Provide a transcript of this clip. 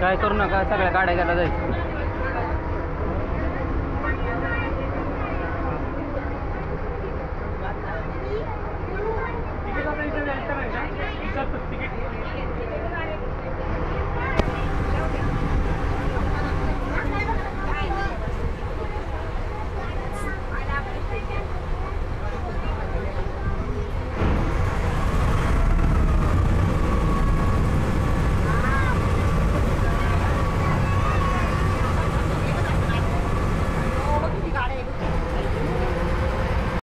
काय करू नका सगळ्या गाड्या घ्यायला जायचं.